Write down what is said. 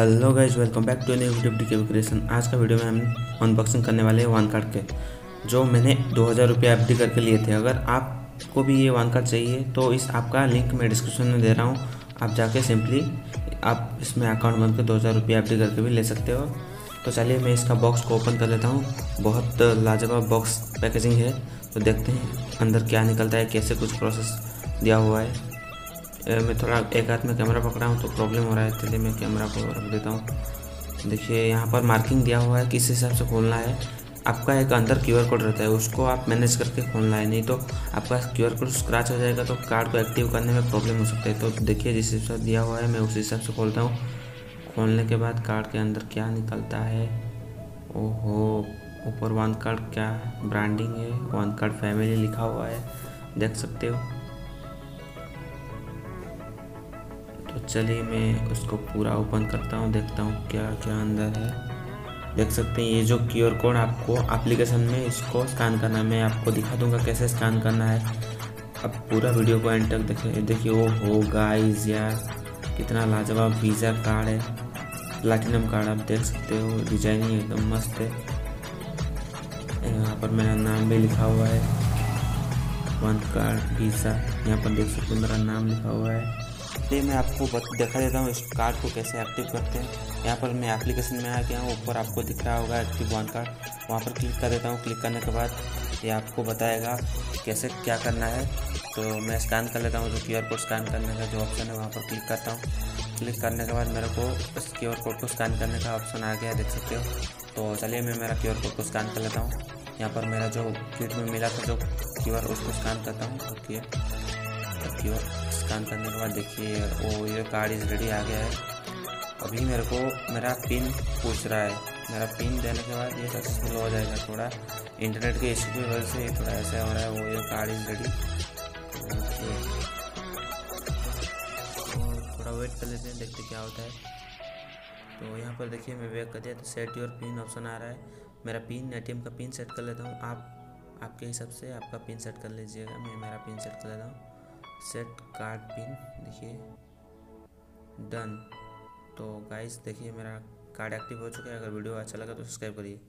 Hello guys welcome back to new video D creation. आज का video में हम अनबॉक्सिंग करने वाले हैं वन कार्ड के, जो मैंने दो हज़ार रुपये एफ़ करके लिए थे। अगर आपको भी ये वन कार्ड चाहिए तो इस आपका लिंक मैं डिस्क्रिप्शन में दे रहा हूँ। आप जाके सिंपली आप इसमें अकाउंट बन के दो हज़ार रुपये एफ़ करके भी ले सकते हो। तो चलिए मैं इसका बॉक्स को ओपन कर लेता हूँ। बहुत लाजवाब बॉक्स पैकेजिंग है। तो देखते हैं अंदर क्या निकलता है, कैसे कुछ प्रोसेस दिया हुआ है। मैं थोड़ा एक हाथ में कैमरा पकड़ा हूँ तो प्रॉब्लम हो रहा है, इसलिए मैं कैमरा को रख देता हूँ। देखिए, यहाँ पर मार्किंग दिया हुआ है किस हिसाब से खोलना है। आपका एक अंदर क्यूआर कोड रहता है, उसको आप मैनेज करके खोलना है, नहीं तो आपका क्यूआर कोड स्क्रैच हो जाएगा तो कार्ड को एक्टिव करने में प्रॉब्लम हो सकता है। तो देखिए, जिस हिसाब से दिया हुआ है, मैं उस हिसाब से खोलता हूँ। खोलने के बाद कार्ड के अंदर क्या निकलता है? ओहो, ऊपर वन कार्ड क्या ब्रांडिंग है? वन कार्ड फैमिली लिखा हुआ है, देख सकते हो। चलिए मैं उसको पूरा ओपन करता हूँ, देखता हूँ क्या क्या अंदर है। देख सकते हैं ये जो क्यूआर कोड आपको एप्लीकेशन में इसको स्कैन करना है। मैं आपको दिखा दूँगा कैसे स्कैन करना है। अब पूरा वीडियो को एंड तक देखें। देखिए वो हो गाइस यार, कितना लाजवाब वीज़ा कार्ड है। प्लाटिनम कार्ड आप देख सकते हो। डिज़ाइनिंग एकदम मस्त है। यहाँ पर मेरा नाम भी लिखा हुआ है। वन कार्ड वीज़ा यहाँ पर देख सकते हो मेरा नाम लिखा हुआ है। ये मैं आपको दिखा देता हूँ इस कार्ड को कैसे एक्टिव करते हैं। यहाँ पर मैं एप्लीकेशन में आ गया हूँ, ऊपर आपको दिख रहा होगा एक्टिव वन कार्ड वहाँ पर क्लिक कर देता हूँ क्लिक करने के बाद ये आपको बताएगा कैसे क्या करना है। तो मैं स्कैन कर लेता हूँ, जो क्यूआर कोड स्कैन करने का जो ऑप्शन है, वहाँ पर क्लिक करता हूँ। क्लिक करने के बाद मेरे को इस क्यू कोड को स्कैन करने का ऑप्शन आ गया, देख सकते हो। तो चलिए मैं मेरा क्यूआर कोड को स्कैन कर लेता हूँ। यहाँ पर मेरा जो किट में मिला था जो क्यू उसको स्कैन करता हूँ। ओके। क्यू स्कैन करने के बाद देखिए वो ये कार्ड इज़ रेडी आ गया है। अभी मेरे को, मेरा पिन पूछ रहा है। मेरा पिन देने के बाद ये सक्सेसफुल हो जाएगा थोड़ा। इंटरनेट के इशू की वजह से थोड़ा ऐसा हो रहा है, वो ये कार्ड इज़ रेडी थोड़ा वेट कर लेते हैं, देखते क्या होता है। तो यहाँ पर देखिए, मैं वेट कर दिया तो सेट योर पिन ऑप्शन आ रहा है। मेरा पिन ए का पिन सेट कर लेता हूँ। आप, आपके हिसाब से आपका पिन सेट कर लीजिएगा। मैं, मेरा पिन सेट कर लेता हूँ। सेट कार्ड पिन देखिए। डन तो गाइस देखिए मेरा कार्ड एक्टिव हो चुका है। अगर वीडियो अच्छा लगा तो सब्सक्राइब करिए।